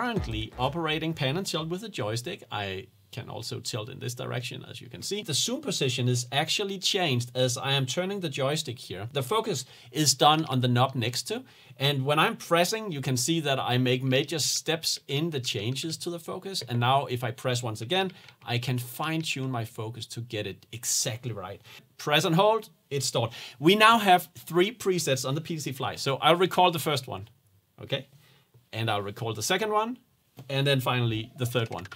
currently operating pan and tilt with a joystick. I can also tilt in this direction as you can see. The zoom position is actually changed as I am turning the joystick here. The focus is done on the knob next to and when I'm pressing you can see that I make major steps in the changes to the focus and now if I press once again I can fine tune my focus to get it exactly right. Press and hold, it's stored. We now have three presets on the PTZ Fly so I'll recall the first one, okay? And I'll recall the second one and then finally the third one.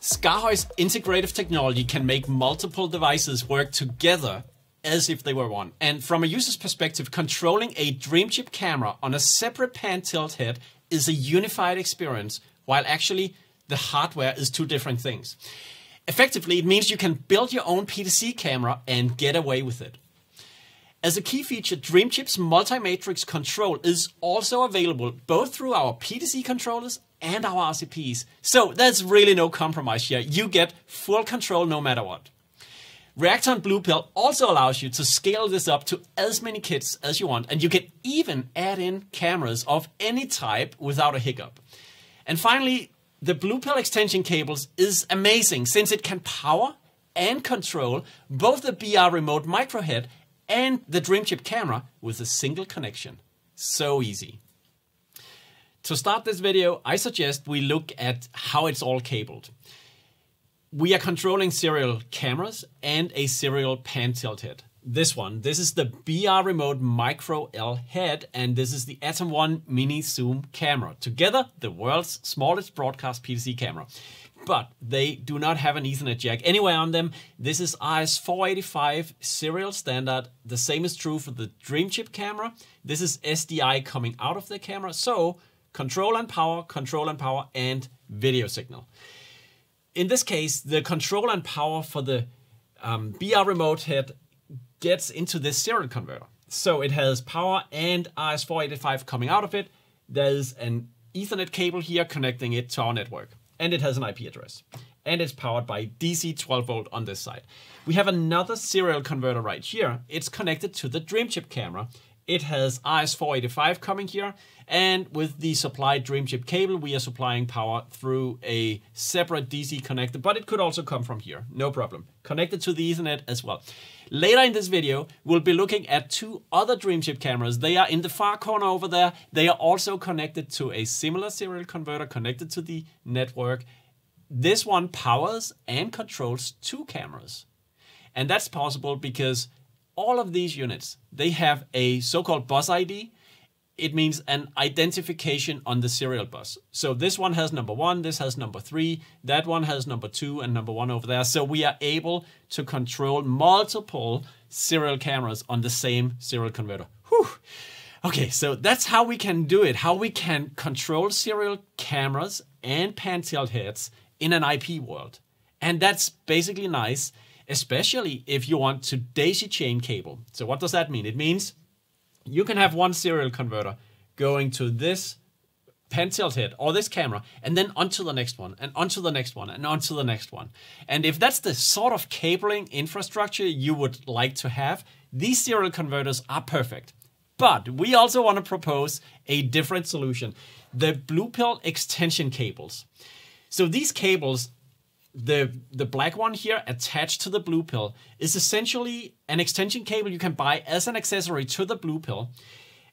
SKAARHOJ's integrative technology can make multiple devices work together as if they were one. And from a user's perspective, controlling a DreamChip camera on a separate pan tilt head is a unified experience, while actually the hardware is two different things. Effectively, it means you can build your own PTZ camera and get away with it. As a key feature, DreamChip's multi-matrix control is also available both through our PTZ controllers and our RCPs. So there's really no compromise here. You get full control no matter what. Reacton Blue Pill also allows you to scale this up to as many kits as you want, and you can even add in cameras of any type without a hiccup. And finally, the Bluepill extension cables is amazing since it can power and control both the BR remote micro head and the DreamChip camera with a single connection. So easy. To start this video, I suggest we look at how it's all cabled. We are controlling serial cameras and a serial pan tilt head. This one, this is the BR Remote Micro L head, and this is the Atom 1 Mini Zoom camera. Together, the world's smallest broadcast PTZ camera but they do not have an Ethernet jack anywhere on them. This is RS485 serial standard. The same is true for the DreamChip camera. This is SDI coming out of the camera. So control and power, control and power, and video signal. In this case, the control and power for the um, BR remote head gets into this serial converter. So it has power and RS485 coming out of it. There's an Ethernet cable here connecting it to our network and it has an IP address. And it's powered by DC 12 volt on this side. We have another serial converter right here. It's connected to the DreamChip camera. It has RS485 coming here, and with the supplied DreamChip cable, we are supplying power through a separate DC connector, but it could also come from here, no problem. Connected to the Ethernet as well. Later in this video, we'll be looking at two other DreamChip cameras. They are in the far corner over there. They are also connected to a similar serial converter connected to the network. This one powers and controls two cameras. And that's possible because all of these units, they have a so-called bus ID. It means an identification on the serial bus. So this one has number one, this has number three, that one has number two and number one over there. So we are able to control multiple serial cameras on the same serial converter. Whew. Okay, so that's how we can do it, how we can control serial cameras and pan tilt heads in an IP world. And that's basically nice especially if you want to daisy chain cable. So what does that mean? It means you can have one serial converter going to this pan tilt head or this camera and then onto the next one and onto the next one and onto the next one. And if that's the sort of cabling infrastructure you would like to have, these serial converters are perfect. But we also want to propose a different solution, the Blue Pill extension cables. So these cables the the black one here attached to the blue pill is essentially an extension cable you can buy as an accessory to the blue pill.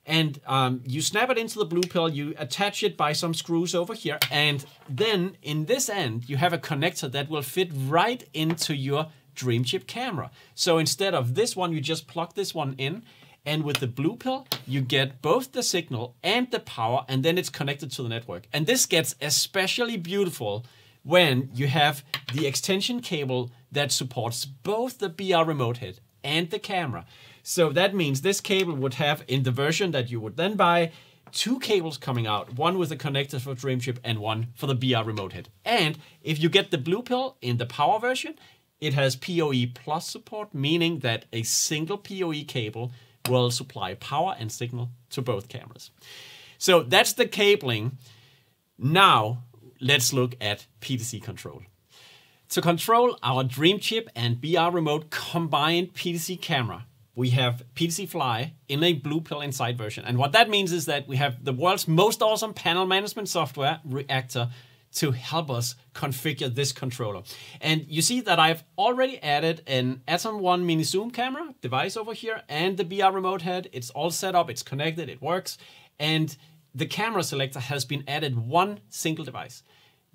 And um, you snap it into the blue pill you attach it by some screws over here and then in this end you have a connector that will fit right into your DreamChip camera. So instead of this one you just plug this one in and with the blue pill, you get both the signal and the power and then it's connected to the network. And this gets especially beautiful when you have the extension cable that supports both the BR remote head and the camera. So that means this cable would have, in the version that you would then buy, two cables coming out, one with a connector for DreamChip and one for the BR remote head. And if you get the blue pill in the power version, it has PoE plus support, meaning that a single PoE cable will supply power and signal to both cameras. So that's the cabling. Now, let's look at PTZ control. To control our DreamChip and BR Remote combined PTZ camera, we have PTZ Fly in a Blue Pill Inside version. And what that means is that we have the world's most awesome panel management software, Reactor, to help us configure this controller. And you see that I've already added an Atom 1 mini zoom camera device over here and the BR remote head. It's all set up, it's connected, it works. And the camera selector has been added one single device,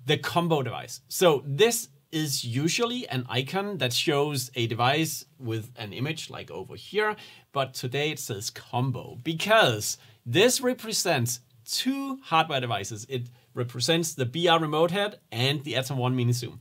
the combo device. So this is usually an icon that shows a device with an image like over here, but today it says combo because this represents two hardware devices. It represents the BR remote head and the Atom 1 mini zoom.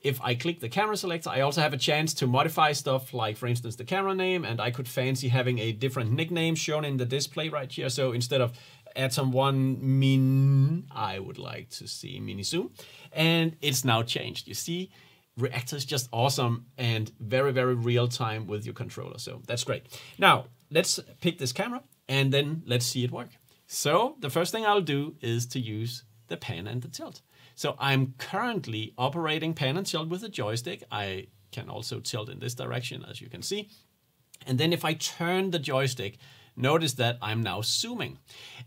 If I click the camera selector, I also have a chance to modify stuff like, for instance, the camera name, and I could fancy having a different nickname shown in the display right here. So instead of Atom 1 Min, I would like to see mini zoom. And it's now changed. You see, Reactor is just awesome and very, very real time with your controller. So that's great. Now, let's pick this camera and then let's see it work. So the first thing I'll do is to use the pan and the tilt. So I'm currently operating pan and tilt with a joystick. I can also tilt in this direction, as you can see. And then if I turn the joystick, notice that I'm now zooming.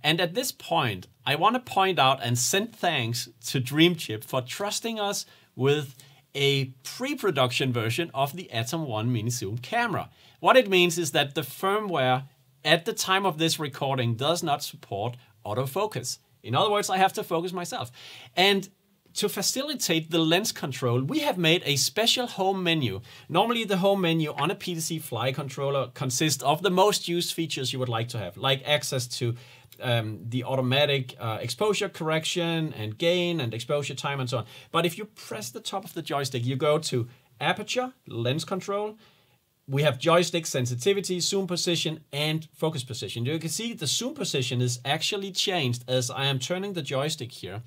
And at this point, I want to point out and send thanks to Dreamchip for trusting us with a pre-production version of the Atom 1 mini zoom camera. What it means is that the firmware at the time of this recording does not support autofocus. In other words, I have to focus myself. And to facilitate the lens control, we have made a special home menu. Normally the home menu on a PTZ Fly controller consists of the most used features you would like to have, like access to um, the automatic uh, exposure correction and gain and exposure time and so on. But if you press the top of the joystick, you go to aperture, lens control, we have joystick sensitivity, zoom position, and focus position. You can see the zoom position is actually changed as I am turning the joystick here.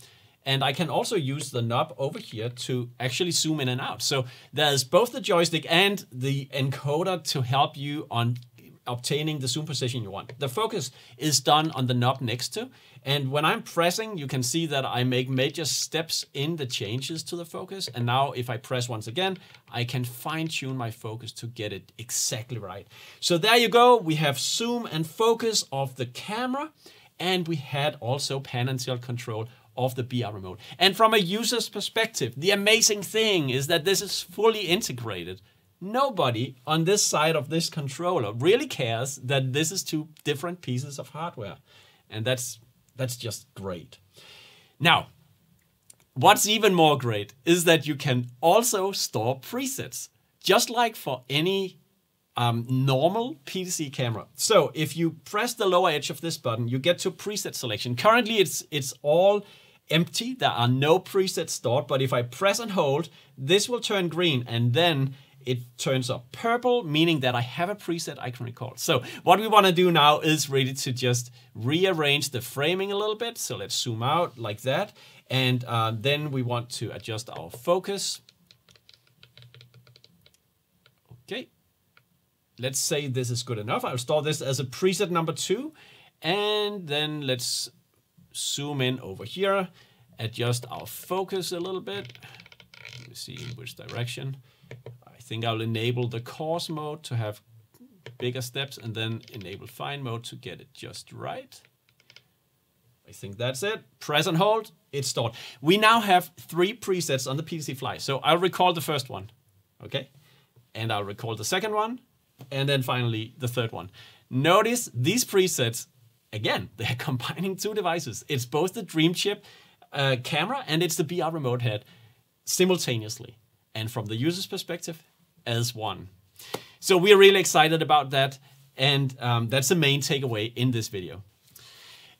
And I can also use the knob over here to actually zoom in and out. So there's both the joystick and the encoder to help you on obtaining the zoom position you want. The focus is done on the knob next to, and when I'm pressing, you can see that I make major steps in the changes to the focus. And now if I press once again, I can fine tune my focus to get it exactly right. So there you go. We have zoom and focus of the camera, and we had also pan and tilt control of the BR remote. And from a user's perspective, the amazing thing is that this is fully integrated nobody on this side of this controller really cares that this is two different pieces of hardware. And that's that's just great. Now, what's even more great is that you can also store presets, just like for any um, normal PTZ camera. So if you press the lower edge of this button, you get to preset selection. Currently, it's it's all empty. There are no presets stored, but if I press and hold, this will turn green, and then it turns up purple, meaning that I have a preset I can record. So what we want to do now is really to just rearrange the framing a little bit. So let's zoom out like that. And uh, then we want to adjust our focus. Okay. Let's say this is good enough. I'll store this as a preset number two. And then let's zoom in over here, adjust our focus a little bit. Let me see in which direction I think I'll enable the coarse mode to have bigger steps and then enable fine mode to get it just right. I think that's it. Press and hold, it's stored. We now have three presets on the PTZ Fly. So I'll recall the first one, okay? And I'll recall the second one, and then finally the third one. Notice these presets, again, they're combining two devices. It's both the Dreamchip uh, camera and it's the BR remote head simultaneously. And from the user's perspective, as one. So we're really excited about that. And um, that's the main takeaway in this video.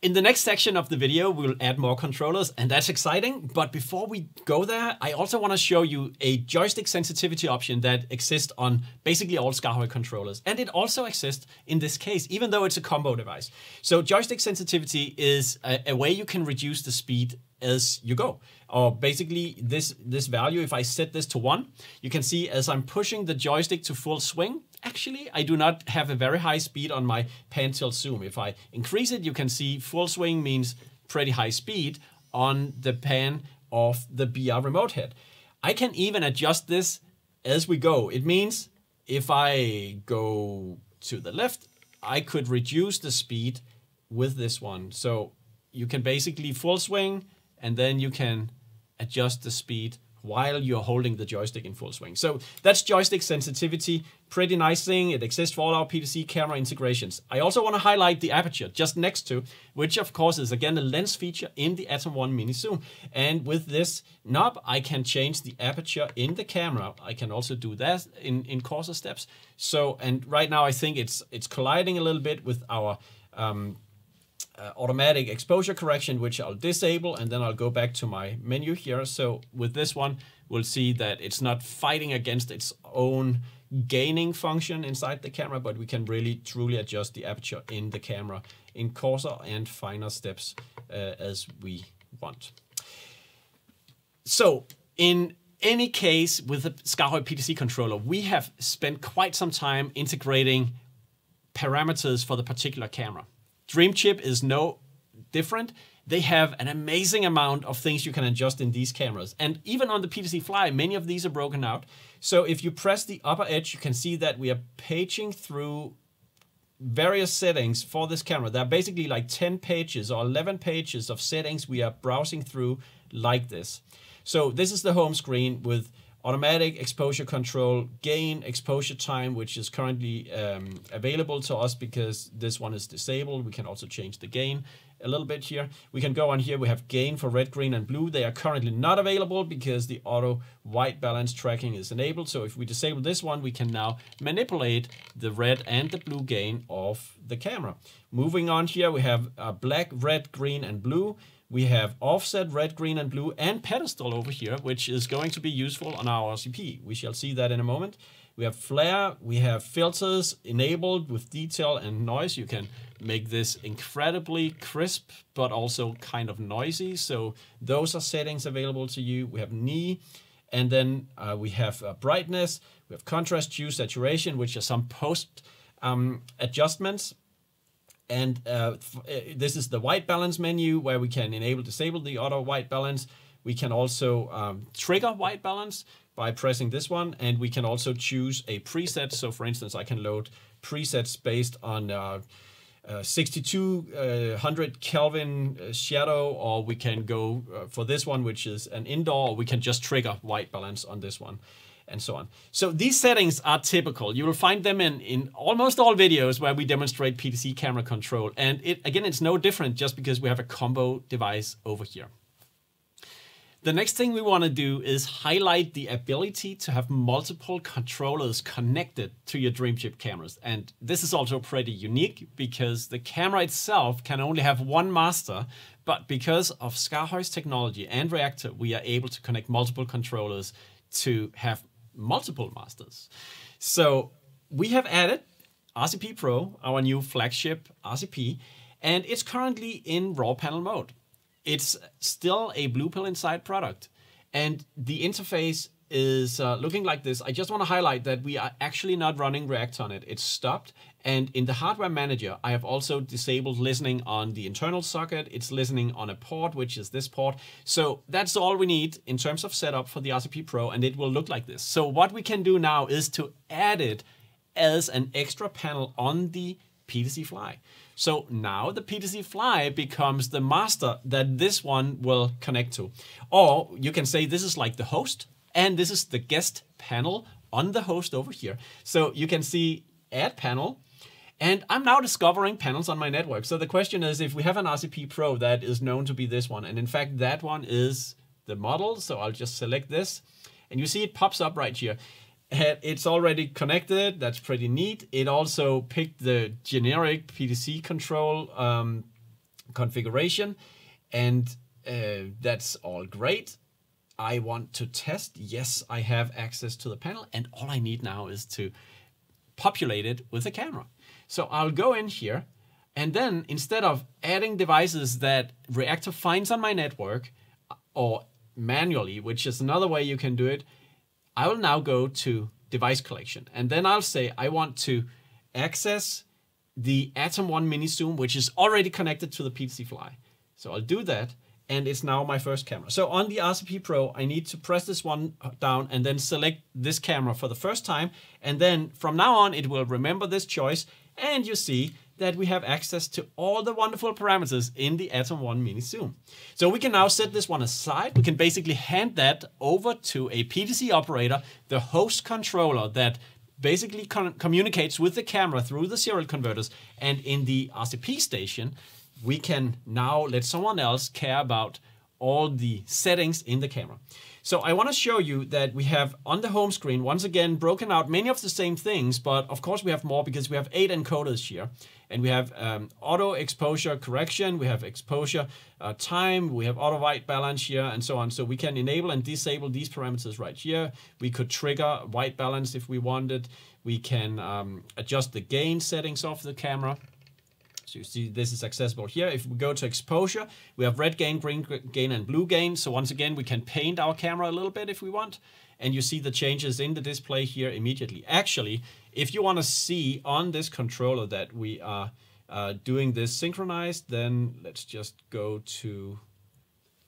In the next section of the video, we'll add more controllers and that's exciting. But before we go there, I also want to show you a joystick sensitivity option that exists on basically all SKAARHOJ controllers. And it also exists in this case, even though it's a combo device. So joystick sensitivity is a, a way you can reduce the speed as you go. Or basically this, this value, if I set this to one, you can see as I'm pushing the joystick to full swing, actually I do not have a very high speed on my pan tilt zoom. If I increase it, you can see full swing means pretty high speed on the pan of the BR remote head. I can even adjust this as we go. It means if I go to the left, I could reduce the speed with this one. So you can basically full swing and then you can adjust the speed while you're holding the joystick in full swing. So that's joystick sensitivity. Pretty nice thing. It exists for all our PTZ camera integrations. I also want to highlight the aperture just next to, which of course is again a lens feature in the Atom 1 Mini Zoom. And with this knob, I can change the aperture in the camera. I can also do that in, in Corsa steps. So, and right now I think it's, it's colliding a little bit with our um, uh, automatic exposure correction, which I'll disable, and then I'll go back to my menu here. So with this one, we'll see that it's not fighting against its own gaining function inside the camera, but we can really truly adjust the aperture in the camera in coarser and finer steps uh, as we want. So in any case with the SKAARHOJ PTZ controller, we have spent quite some time integrating parameters for the particular camera. Dreamchip is no different. They have an amazing amount of things you can adjust in these cameras. And even on the PTZ Fly, many of these are broken out. So if you press the upper edge, you can see that we are paging through various settings for this camera. There are basically like 10 pages or 11 pages of settings we are browsing through like this. So this is the home screen with automatic exposure control, gain exposure time, which is currently um, available to us because this one is disabled. We can also change the gain a little bit here. We can go on here. We have gain for red, green, and blue. They are currently not available because the auto white balance tracking is enabled. So if we disable this one, we can now manipulate the red and the blue gain of the camera. Moving on here, we have uh, black, red, green, and blue. We have offset red, green, and blue, and pedestal over here, which is going to be useful on our RCP. We shall see that in a moment. We have flare, we have filters enabled with detail and noise. You can make this incredibly crisp, but also kind of noisy. So those are settings available to you. We have knee, and then uh, we have uh, brightness, we have contrast, hue, saturation, which are some post um, adjustments. And uh, uh, this is the white balance menu where we can enable, disable the auto white balance. We can also um, trigger white balance by pressing this one. And we can also choose a preset. So for instance, I can load presets based on uh, uh, 6200 uh, Kelvin uh, shadow, or we can go for this one, which is an indoor, or we can just trigger white balance on this one and so on. So these settings are typical. You will find them in, in almost all videos where we demonstrate PTZ camera control. And it again, it's no different just because we have a combo device over here. The next thing we want to do is highlight the ability to have multiple controllers connected to your Dreamchip cameras. And this is also pretty unique because the camera itself can only have one master, but because of SKAARHOJ's technology and Reactor, we are able to connect multiple controllers to have multiple masters. So we have added RCP Pro, our new flagship RCP, and it's currently in raw panel mode. It's still a Blue Pill Inside product, and the interface is uh, looking like this. I just want to highlight that we are actually not running Reactor on it. It's stopped. And in the hardware manager, I have also disabled listening on the internal socket. It's listening on a port, which is this port. So that's all we need in terms of setup for the RCP Pro, and it will look like this. So what we can do now is to add it as an extra panel on the PTZ Fly. So now the PTZ Fly becomes the master that this one will connect to. Or you can say this is like the host, and this is the guest panel on the host over here. So you can see add panel, and I'm now discovering panels on my network. So the question is if we have an RCP Pro that is known to be this one, and in fact that one is the model, so I'll just select this, and you see it pops up right here. It's already connected, that's pretty neat. It also picked the generic PTZ control um, configuration, and uh, that's all great. I want to test. Yes, I have access to the panel and all I need now is to populate it with a camera. So I'll go in here and then instead of adding devices that Reactor finds on my network uh, or manually, which is another way you can do it, I will now go to device collection and then I'll say I want to access the Atom 1 Mini Zoom, which is already connected to the PTZ Fly. So I'll do that and it's now my first camera. So on the RCP Pro, I need to press this one down and then select this camera for the first time. And then from now on, it will remember this choice. And you see that we have access to all the wonderful parameters in the Atom 1 Mini Zoom. So we can now set this one aside. We can basically hand that over to a PTZ operator, the host controller that basically communicates with the camera through the serial converters. And in the RCP station, we can now let someone else care about all the settings in the camera. So I want to show you that we have on the home screen, once again, broken out many of the same things, but of course we have more because we have eight encoders here. And we have um, auto exposure correction, we have exposure uh, time, we have auto white balance here, and so on. So we can enable and disable these parameters right here. We could trigger white balance if we wanted. We can um, adjust the gain settings of the camera. So you see this is accessible here. If we go to exposure, we have red gain, green gain, and blue gain. So once again, we can paint our camera a little bit if we want. And you see the changes in the display here immediately. Actually, if you want to see on this controller that we are uh, doing this synchronized, then let's just go to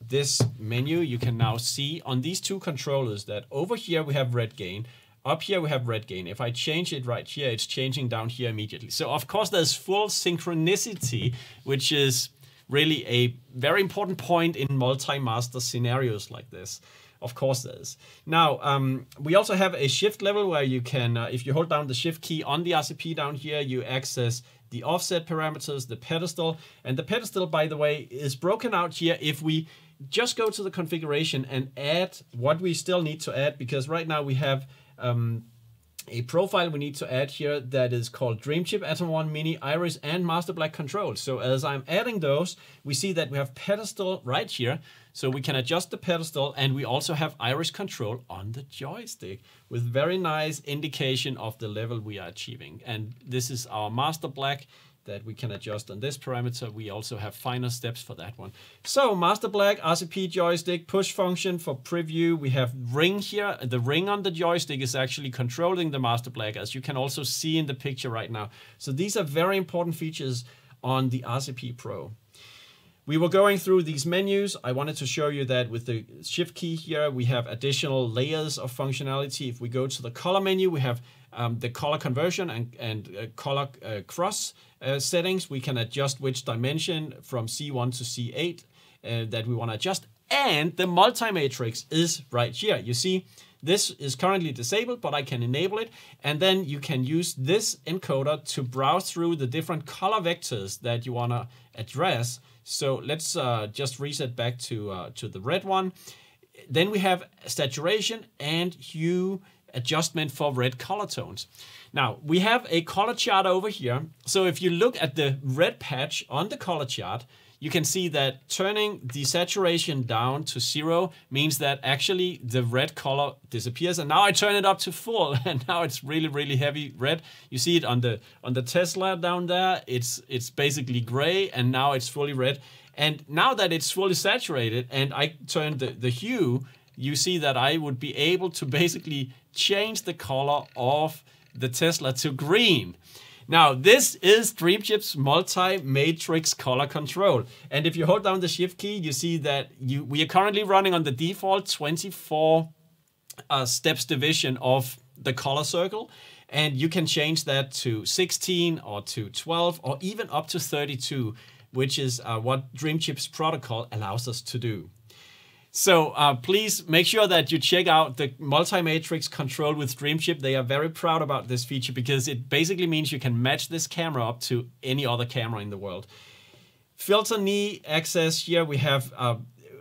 this menu. You can now see on these two controllers that over here we have red gain up here we have red gain. If I change it right here, it's changing down here immediately. So of course there's full synchronicity, which is really a very important point in multi-master scenarios like this. Of course there is. Now, um, we also have a shift level where you can, uh, if you hold down the shift key on the RCP down here, you access the offset parameters, the pedestal. And the pedestal, by the way, is broken out here if we just go to the configuration and add what we still need to add, because right now we have um, a profile we need to add here that is called Dreamchip Atom 1 Mini Iris and Master Black Control. So as I'm adding those, we see that we have pedestal right here. So we can adjust the pedestal and we also have iris control on the joystick with very nice indication of the level we are achieving. And this is our Master Black that we can adjust on this parameter. We also have finer steps for that one. So Master Black, RCP joystick, push function for preview. We have ring here. The ring on the joystick is actually controlling the Master Black, as you can also see in the picture right now. So these are very important features on the RCP Pro. We were going through these menus. I wanted to show you that with the shift key here, we have additional layers of functionality. If we go to the color menu, we have um, the color conversion and, and uh, color uh, cross uh, settings. We can adjust which dimension from C1 to C8 uh, that we want to adjust. And the multi-matrix is right here. You see, this is currently disabled, but I can enable it. And then you can use this encoder to browse through the different color vectors that you want to address. So let's uh, just reset back to, uh, to the red one. Then we have saturation and hue adjustment for red color tones. Now, we have a color chart over here. So if you look at the red patch on the color chart, you can see that turning the saturation down to zero means that actually the red color disappears. And now I turn it up to full and now it's really, really heavy red. You see it on the on the Tesla down there. It's it's basically gray and now it's fully red. And now that it's fully saturated and I turn the, the hue, you see that I would be able to basically change the color of the Tesla to green. Now, this is Dreamchip's multi-matrix color control. And if you hold down the shift key, you see that you we are currently running on the default 24 uh, steps division of the color circle. And you can change that to 16 or to 12 or even up to 32, which is uh, what Dreamchip's protocol allows us to do. So uh, please make sure that you check out the multi-matrix control with Dreamchip. They are very proud about this feature because it basically means you can match this camera up to any other camera in the world. Filter knee access here we have uh,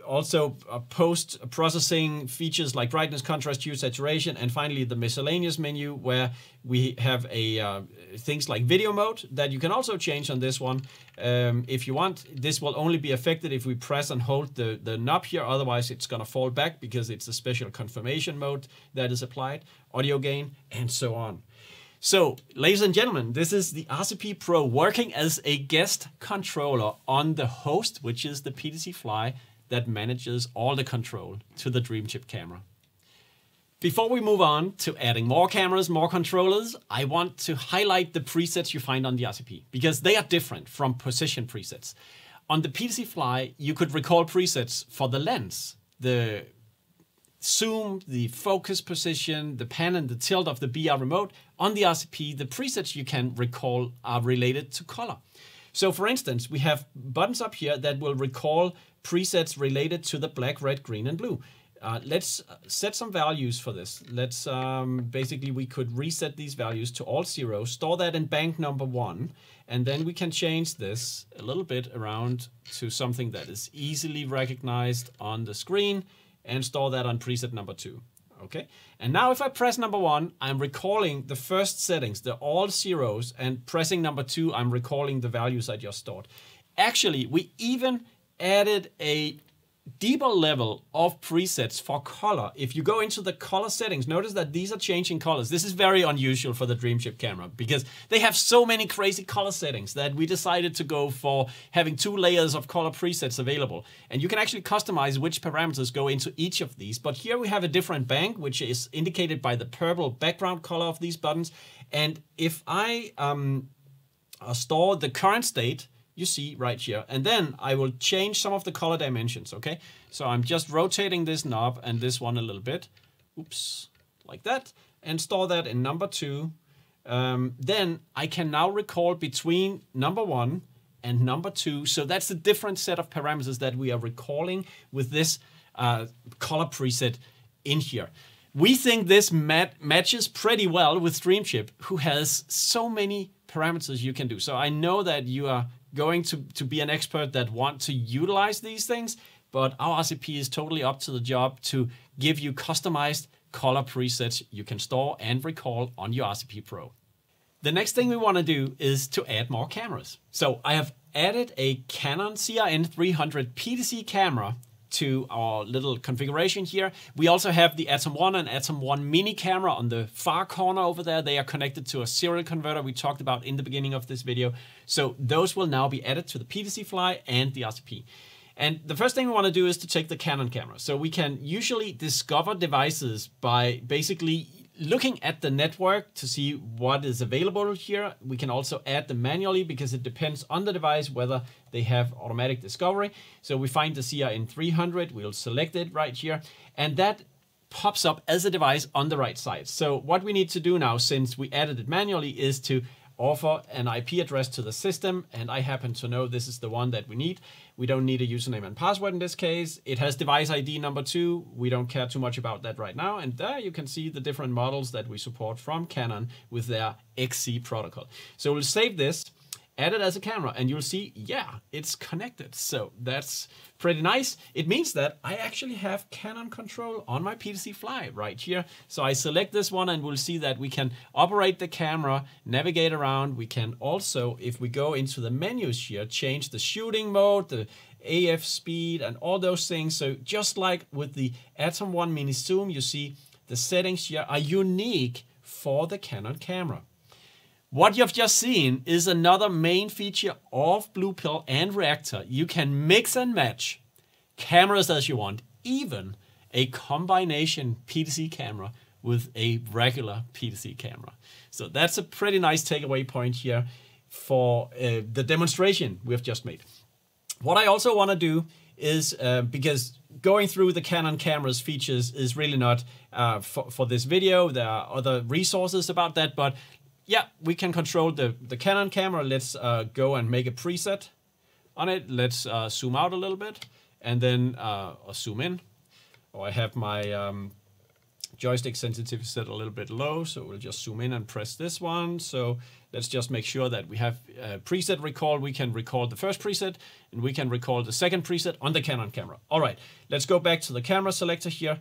also uh, post-processing features like brightness, contrast, hue, saturation, and finally the miscellaneous menu where we have a uh, things like video mode that you can also change on this one um, if you want. This will only be affected if we press and hold the, the knob here, otherwise it's gonna fall back because it's a special confirmation mode that is applied, audio gain, and so on. So, ladies and gentlemen, this is the RCP Pro working as a guest controller on the host, which is the PTZ Fly that manages all the control to the Dreamchip camera. Before we move on to adding more cameras, more controllers, I want to highlight the presets you find on the RCP because they are different from position presets. On the PTZ Fly, you could recall presets for the lens, the zoom, the focus position, the pan and the tilt of the BR remote. On the RCP, the presets you can recall are related to color. So for instance, we have buttons up here that will recall presets related to the black, red, green, and blue. Uh, let's set some values for this. Let's um, basically, we could reset these values to all zeros, store that in bank number one, and then we can change this a little bit around to something that is easily recognized on the screen and store that on preset number two. Okay, and now if I press number one, I'm recalling the first settings, the all zeros, and pressing number two, I'm recalling the values I just stored. Actually, we even added a deeper level of presets for color. If you go into the color settings, notice that these are changing colors. This is very unusual for the Dream Chip camera because they have so many crazy color settings that we decided to go for having two layers of color presets available. And you can actually customize which parameters go into each of these. But here we have a different bank, which is indicated by the purple background color of these buttons. And if I um, uh, store the current state, you see right here. And then I will change some of the color dimensions, okay? So I'm just rotating this knob and this one a little bit. Oops, like that. And store that in number two. Um, then I can now recall between number one and number two. So that's a different set of parameters that we are recalling with this uh, color preset in here. We think this mat matches pretty well with Dream Chip, who has so many parameters you can do. So I know that you are going to, to be an expert that want to utilize these things, but our RCP is totally up to the job to give you customized color presets you can store and recall on your RCP Pro. The next thing we want to do is to add more cameras. So I have added a Canon CRN300 PTZ camera to our little configuration here. We also have the Atom 1 and Atom 1 mini camera on the far corner over there. They are connected to a serial converter we talked about in the beginning of this video. So those will now be added to the PTZ Fly and the RCP. And the first thing we want to do is to take the Canon camera. So we can usually discover devices by basically looking at the network to see what is available here. We can also add them manually because it depends on the device whether they have automatic discovery. So we find the CRN 300, we'll select it right here, and that pops up as a device on the right side. So what we need to do now, since we added it manually, is to offer an IP address to the system, and I happen to know this is the one that we need. We don't need a username and password in this case. It has device ID number two. We don't care too much about that right now. And there you can see the different models that we support from Canon with their XC protocol. So we'll save this add it as a camera and you'll see, yeah, it's connected. So that's pretty nice. It means that I actually have Canon control on my PTZ Fly right here. So I select this one and we'll see that we can operate the camera, navigate around. We can also, if we go into the menus here, change the shooting mode, the AF speed and all those things. So just like with the Atom 1 Mini Zoom, you see the settings here are unique for the Canon camera. What you've just seen is another main feature of Blue Pill and Reactor. You can mix and match cameras as you want, even a combination PTZ camera with a regular PTZ camera. So that's a pretty nice takeaway point here for uh, the demonstration we've just made. What I also want to do is, uh, because going through the Canon camera's features is really not uh, for, for this video. There are other resources about that, but yeah, we can control the, the Canon camera. Let's uh, go and make a preset on it. Let's uh, zoom out a little bit and then uh, zoom in. Oh, I have my um, joystick sensitivity set a little bit low, so we'll just zoom in and press this one. So let's just make sure that we have uh, preset recall. We can recall the first preset and we can recall the second preset on the Canon camera. All right, let's go back to the camera selector here,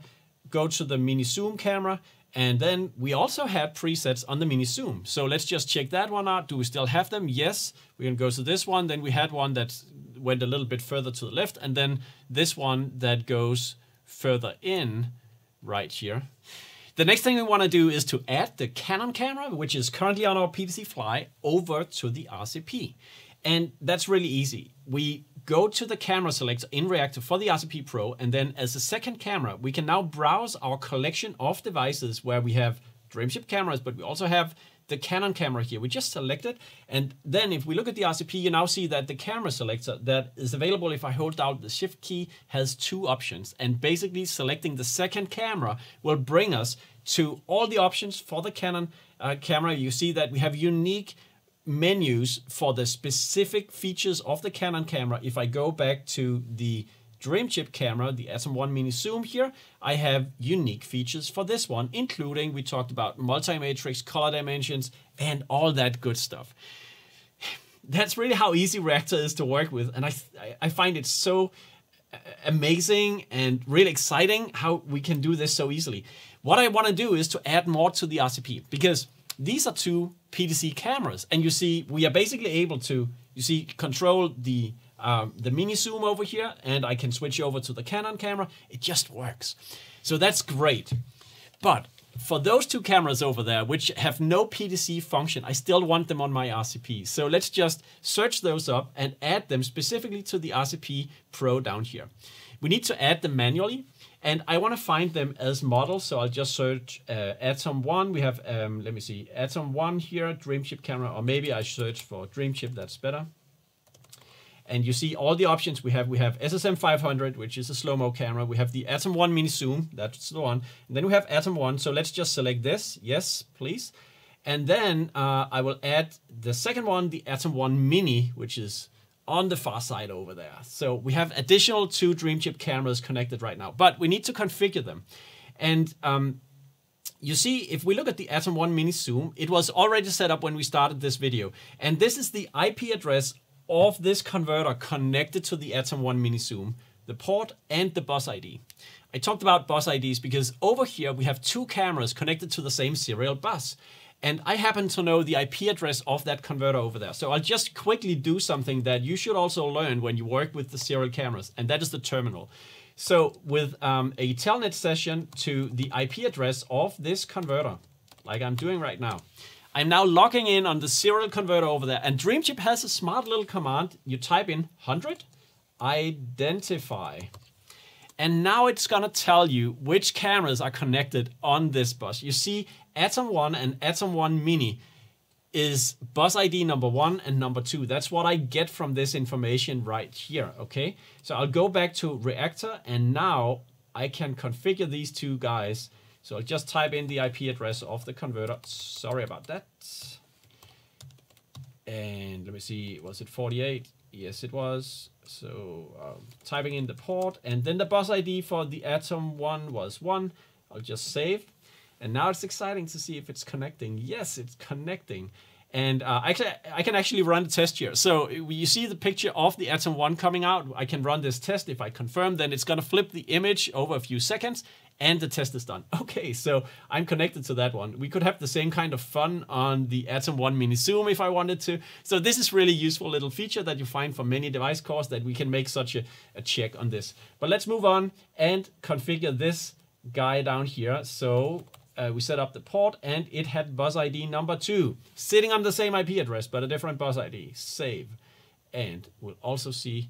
go to the mini zoom camera and then we also had presets on the mini zoom. So let's just check that one out. Do we still have them? Yes. we can go to this one. Then we had one that went a little bit further to the left. And then this one that goes further in right here. The next thing we wanna do is to add the Canon camera, which is currently on our PTZ Fly, over to the RCP. And that's really easy. We go to the camera selector in Reactor for the RCP Pro, and then as a second camera, we can now browse our collection of devices where we have Dream Chip cameras, but we also have the Canon camera here. We just select it. And then if we look at the RCP, you now see that the camera selector that is available if I hold down the shift key has two options. And basically selecting the second camera will bring us to all the options for the Canon uh, camera. You see that we have unique menus for the specific features of the Canon camera. If I go back to the Dream Chip camera, the Atom 1 Mini Zoom here, I have unique features for this one, including we talked about multi-matrix, color dimensions, and all that good stuff. That's really how easy Reactor is to work with, and I, I find it so uh, amazing and really exciting how we can do this so easily. What I want to do is to add more to the RCP, because these are two PTZ cameras, and you see we are basically able to, you see, control the um, the mini zoom over here and I can switch over to the Canon camera. It just works. So that's great. But for those two cameras over there, which have no PTZ function, I still want them on my RCP. So let's just search those up and add them specifically to the RCP Pro down here. We need to add them manually. And I want to find them as models, so I'll just search uh, Atom 1. We have, um, let me see, Atom 1 here, Dreamchip camera, or maybe I search for Dreamchip, that's better. And you see all the options we have. We have SSM 500, which is a slow-mo camera. We have the Atom 1 Mini Zoom, that's the one. And then we have Atom 1, so let's just select this. Yes, please. And then uh, I will add the second one, the Atom 1 Mini, which is on the far side over there. So we have additional two Dream Chip cameras connected right now, but we need to configure them. And um, you see, if we look at the Atom 1 Mini Zoom, it was already set up when we started this video. And this is the IP address of this converter connected to the Atom 1 Mini Zoom, the port and the bus ID. I talked about bus IDs because over here we have two cameras connected to the same serial bus. And I happen to know the IP address of that converter over there. So I'll just quickly do something that you should also learn when you work with the serial cameras, and that is the terminal. So with um, a telnet session to the IP address of this converter, like I'm doing right now, I'm now logging in on the serial converter over there. And Dreamchip has a smart little command. You type in 100, identify. And now it's gonna tell you which cameras are connected on this bus. You see Atom 1 and Atom 1 Mini is bus ID number one and number two. That's what I get from this information right here, okay? So I'll go back to reactor and now I can configure these two guys so I'll just type in the IP address of the converter. Sorry about that. And let me see, was it 48? Yes, it was. So um, typing in the port and then the bus ID for the Atom one was one. I'll just save. And now it's exciting to see if it's connecting. Yes, it's connecting. And uh, I, can, I can actually run the test here. So you see the picture of the Atom 1 coming out. I can run this test. If I confirm, then it's going to flip the image over a few seconds and the test is done. Okay, so I'm connected to that one. We could have the same kind of fun on the Atom 1 Mini Zoom if I wanted to. So this is really useful little feature that you find for many device cores that we can make such a, a check on this. But let's move on and configure this guy down here. So uh, we set up the port and it had bus ID number two, sitting on the same IP address, but a different bus ID. Save. And we'll also see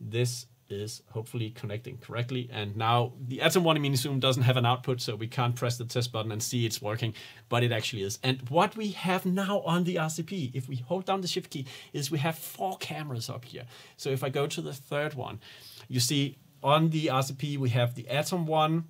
this is hopefully connecting correctly. And now the Atom 1 Mini Zoom doesn't have an output, so we can't press the test button and see it's working, but it actually is. And what we have now on the RCP, if we hold down the shift key, is we have four cameras up here. So if I go to the third one, you see on the RCP, we have the Atom 1 uh,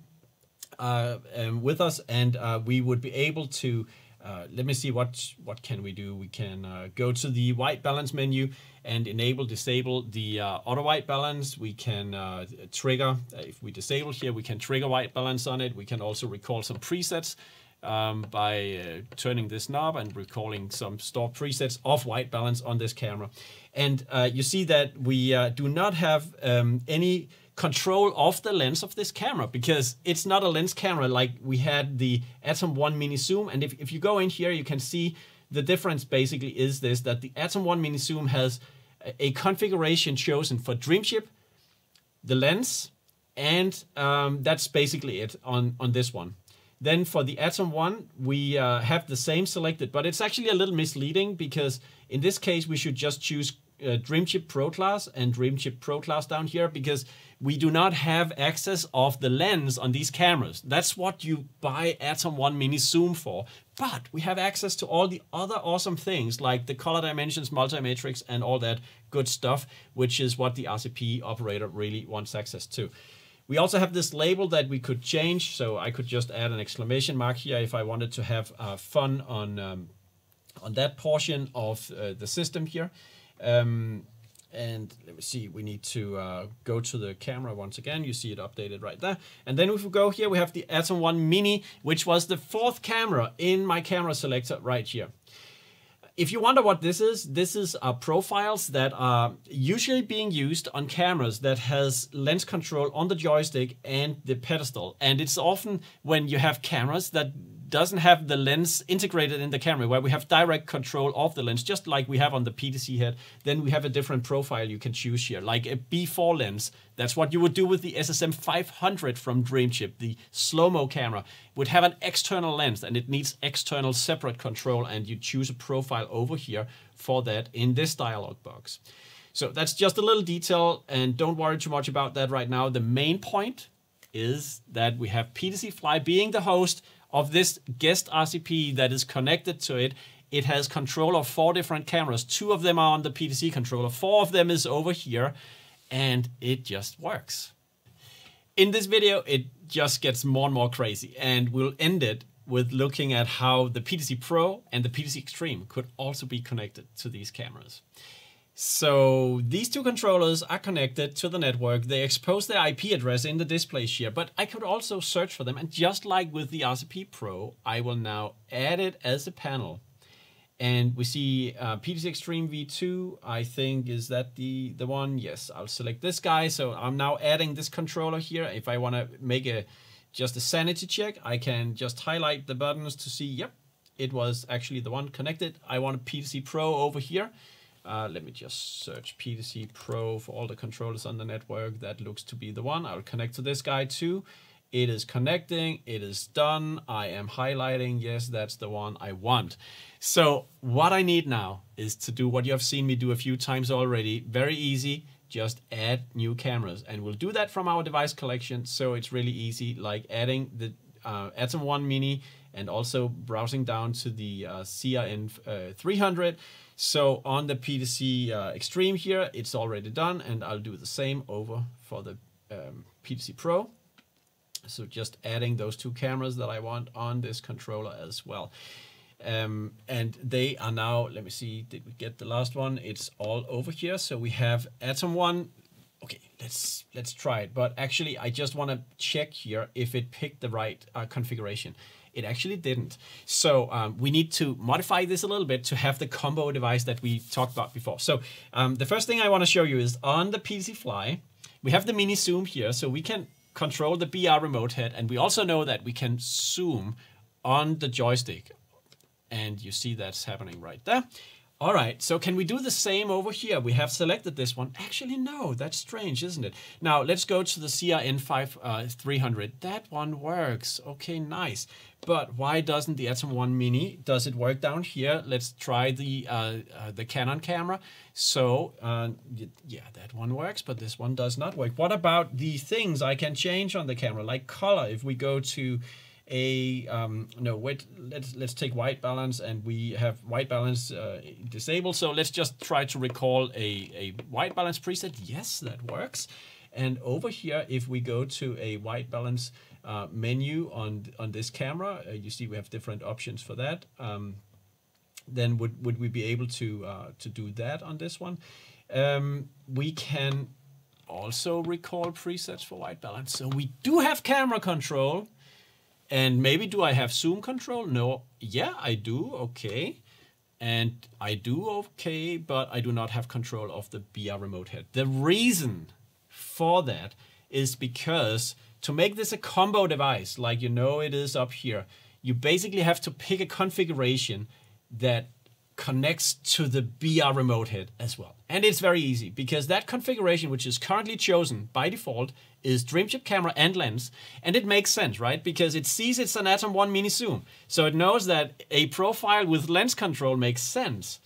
um, with us, and uh, we would be able to uh, let me see what what can we do. We can uh, go to the white balance menu and enable disable the uh, auto white balance. We can uh, trigger uh, if we disable here, we can trigger white balance on it. We can also recall some presets um, by turning this knob and recalling some stored presets of white balance on this camera. And you see that we do not have um, any control of the lens of this camera because it's not a lens camera like we had the Atom 1 Mini Zoom. And if, if you go in here, you can see the difference basically is this, that the Atom 1 Mini Zoom has a, configuration chosen for Dream Chip, the lens, and um, that's basically it on, on this one. Then for the Atom 1, we uh, have the same selected, but it's actually a little misleading because in this case, we should just choose uh, Dream Chip Pro class and Dream Chip Pro class down here because we do not have access of the lens on these cameras. That's what you buy Atom 1 Mini Zoom for. But we have access to all the other awesome things like the color dimensions, multi-matrix, and all that good stuff, which is what the RCP operator really wants access to. We also have this label that we could change, so I could just add an exclamation mark here if I wanted to have uh, fun on um, on that portion of uh, the system here. Um, and let me see, we need to uh, go to the camera once again. You see it updated right there. And then if we go here, we have the AtomOne Mini, which was the fourth camera in my camera selector right here. If you wonder what this is, this is uh, profiles that are usually being used on cameras that has lens control on the joystick and the pedestal. And it's often when you have cameras that doesn't have the lens integrated in the camera where we have direct control of the lens, just like we have on the PDC head, then we have a different profile you can choose here, like a B4 lens. That's what you would do with the SSM 500 from Dream Chip, the slow-mo camera, would have an external lens and it needs external separate control and you choose a profile over here for that in this dialog box. So that's just a little detail and don't worry too much about that right now. The main point is that we have PTZ Fly being the host of this guest RCP that is connected to it, it has control of four different cameras. Two of them are on the PTZ controller, four of them is over here, and it just works. In this video, it just gets more and more crazy, and we'll end it with looking at how the PTZ Pro and the PTZ Extreme could also be connected to these cameras. So these two controllers are connected to the network. They expose their IP address in the display here, but I could also search for them. And just like with the RCP Pro, I will now add it as a panel. And we see uh, PTZ Extreme V2, I think, is that the, the one? Yes, I'll select this guy. So I'm now adding this controller here. If I want to make a just a sanity check, I can just highlight the buttons to see, yep, it was actually the one connected. I want a PTZ Pro over here. Uh, let me just search PTZ Pro for all the controllers on the network. That looks to be the one. I'll connect to this guy too. It is connecting. It is done. I am highlighting. Yes, that's the one I want. So what I need now is to do what you have seen me do a few times already. Very easy. Just add new cameras. And we'll do that from our device collection. So it's really easy, like adding the uh, AtomOne Mini and also browsing down to the uh, CRN uh, 300 so on the PTZ uh, Extreme here, it's already done, and I'll do the same over for the um, PTZ Pro. So just adding those two cameras that I want on this controller as well. Um, and they are now, let me see, did we get the last one? It's all over here. So we have AtomOne. Okay, let's let's try it. But actually, I just want to check here if it picked the right uh, configuration. It actually didn't. So um, we need to modify this a little bit to have the combo device that we talked about before. So um, the first thing I want to show you is on the PTZ Fly, we have the mini zoom here, so we can control the BR remote head, and we also know that we can zoom on the joystick. And you see that's happening right there. All right, so can we do the same over here? We have selected this one. Actually, no, that's strange, isn't it? Now, let's go to the CRN5 uh, 300. That one works. Okay, nice. But why doesn't the AtomOne Mini, does it work down here? Let's try the, uh, uh, the Canon camera. So, uh, yeah, that one works, but this one does not work. What about the things I can change on the camera, like color? If we go to a um, no wait let's let's take white balance and we have white balance uh, disabled so let's just try to recall a, a white balance preset yes that works and over here if we go to a white balance uh, menu on on this camera uh, you see we have different options for that um, then would would we be able to uh, to do that on this one um, we can also recall presets for white balance so we do have camera control and maybe do I have zoom control? No. Yeah, I do. Okay. And I do okay, but I do not have control of the BR remote head. The reason for that is because to make this a combo device, like you know it is up here, you basically have to pick a configuration that connects to the BR remote head as well. And it's very easy because that configuration, which is currently chosen by default, is Dream Chip camera and lens. And it makes sense, right? Because it sees it's an AtomOne mini zoom. So it knows that a profile with lens control makes sense.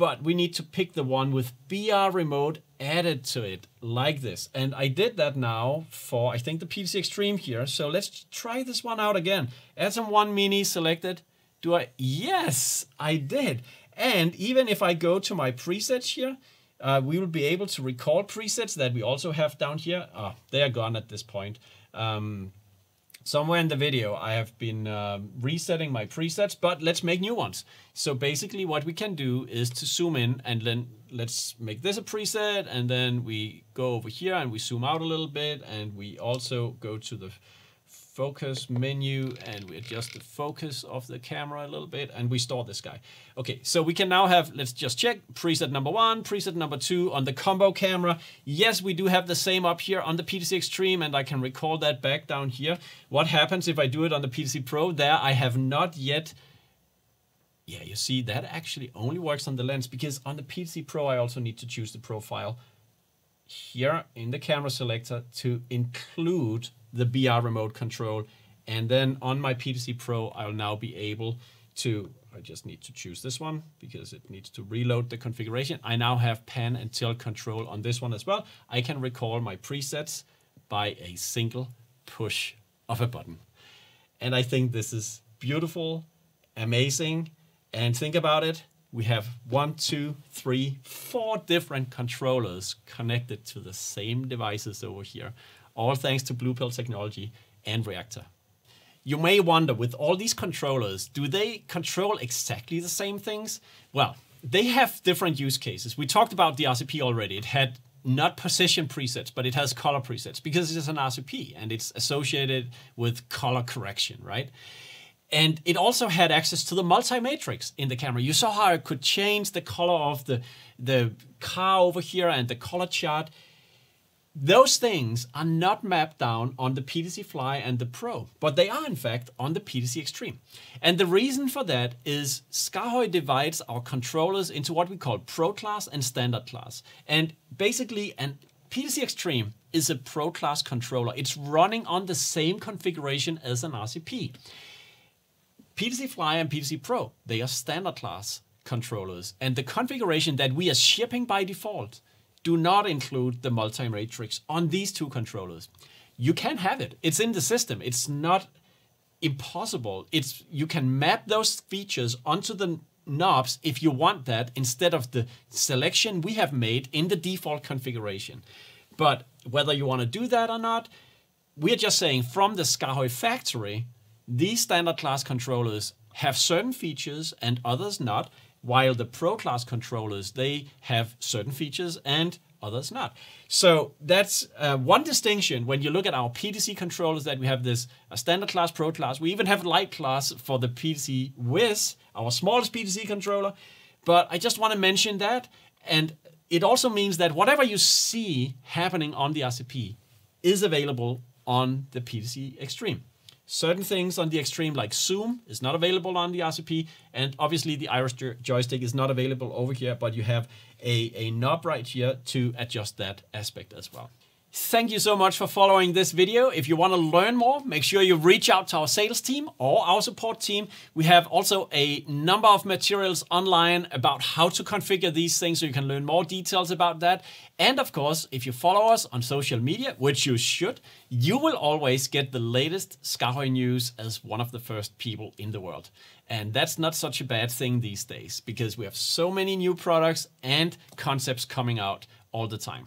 But we need to pick the one with BR remote added to it like this. And I did that now for, I think, the PTZ Extreme here. So let's try this one out again. AtomOne Mini selected. Do I? Yes, I did. And even if I go to my presets here, uh, we will be able to recall presets that we also have down here. Ah, they are gone at this point. Um, somewhere in the video I have been uh, resetting my presets, but let's make new ones. So basically what we can do is to zoom in and then let's make this a preset and then we go over here and we zoom out a little bit and we also go to the focus menu and we adjust the focus of the camera a little bit and we store this guy. Okay, so we can now have, let's just check, preset number one, preset number two on the combo camera. Yes, we do have the same up here on the PTZ Extreme and I can recall that back down here. What happens if I do it on the PTZ Pro? There I have not yet yeah, you see that actually only works on the lens because on the PTZ Pro I also need to choose the profile here in the camera selector to include the BR remote control. And then on my PTZ Pro, I'll now be able to, I just need to choose this one because it needs to reload the configuration. I now have pan and tilt control on this one as well. I can recall my presets by a single push of a button. And I think this is beautiful, amazing. And think about it, we have one, two, three, four different controllers connected to the same devices over here all thanks to Blue Pill technology and Reactor. You may wonder, with all these controllers, do they control exactly the same things? Well, they have different use cases. We talked about the RCP already. It had not position presets, but it has color presets because it is an RCP and it's associated with color correction, right? And it also had access to the multi-matrix in the camera. You saw how it could change the color of the, the car over here and the color chart those things are not mapped down on the PTZ Fly and the Pro, but they are in fact on the PTZ Extreme. And the reason for that is SKAARHOJ divides our controllers into what we call Pro class and Standard class. And basically, an PTZ Extreme is a Pro class controller. It's running on the same configuration as an RCP. PTZ Fly and PTZ Pro, they are standard class controllers. And the configuration that we are shipping by default do not include the multi-matrix on these two controllers. You can have it. It's in the system. It's not impossible. It's you can map those features onto the knobs if you want that instead of the selection we have made in the default configuration. But whether you want to do that or not, we're just saying from the SKAARHOJ factory, these standard class controllers have certain features and others not while the Pro class controllers, they have certain features and others not. So that's uh, one distinction when you look at our PTZ controllers that we have this standard class, pro class. We even have light class for the PTZ Wiz, our smallest PTZ controller. But I just want to mention that. And it also means that whatever you see happening on the RCP is available on the PTZ Extreme. Certain things on the extreme, like zoom, is not available on the RCP, and obviously the iris joystick is not available over here, but you have a, a knob right here to adjust that aspect as well. Thank you so much for following this video. If you want to learn more, make sure you reach out to our sales team or our support team. We have also a number of materials online about how to configure these things so you can learn more details about that. And of course, if you follow us on social media, which you should, you will always get the latest SKAARHOJ news as one of the first people in the world. And that's not such a bad thing these days because we have so many new products and concepts coming out all the time.